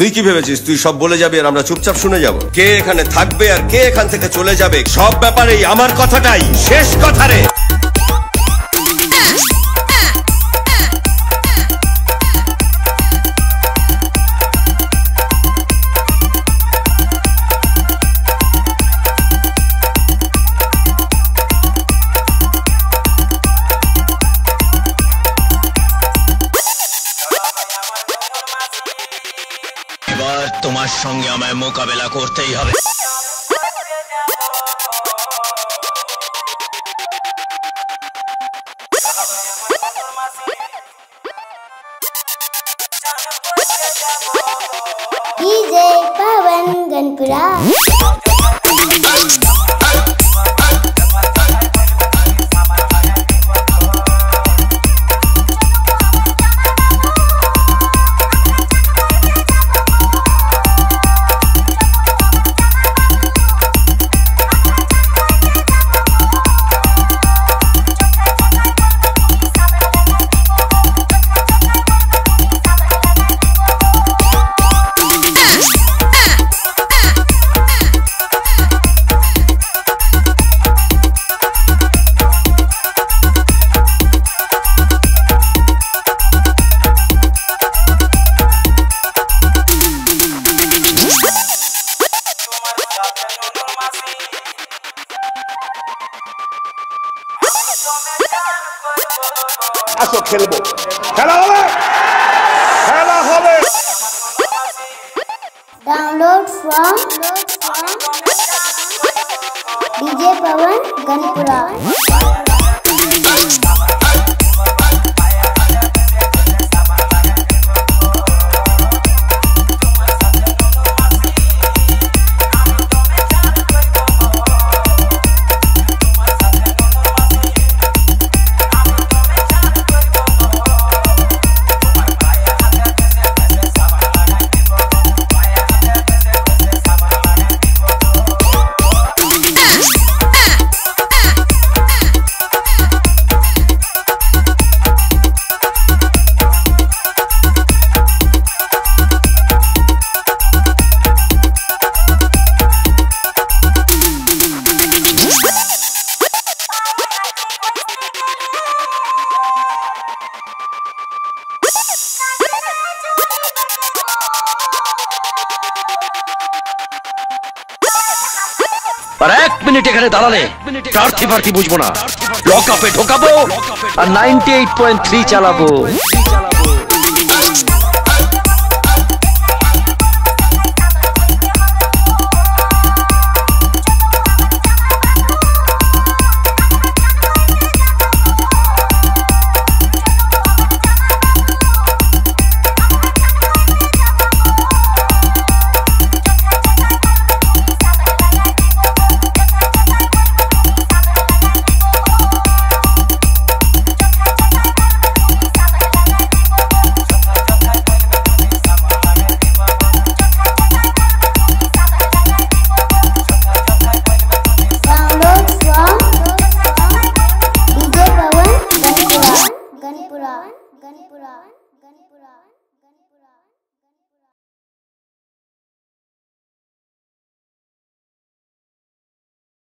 তুই কি ভেবেছিস? তুই সব বলে যাবি আর আমরা চুপচাপ শুনে যাব। কে এখানে থাকবে আর কে এখান থেকে চলে যাবে? সব ব্যাপারেই আমার কথাটাই। শেষ কথা রে এবার তোমার সঙ্গে আমায় মোকাবেলা করতেই হবে डीजे पवन गनपुरा আসো খেলবো খেলা হবে খেলা হবে download from DJ Pawan Ganpura আর এক মিনিট এখানে দাঁড়ালে প্রার্থী প্রার্থী বুঝব না। লক আপে ঢোকাবো আর নাইনটি এইট পয়েন্ট থ্রি চালাবো।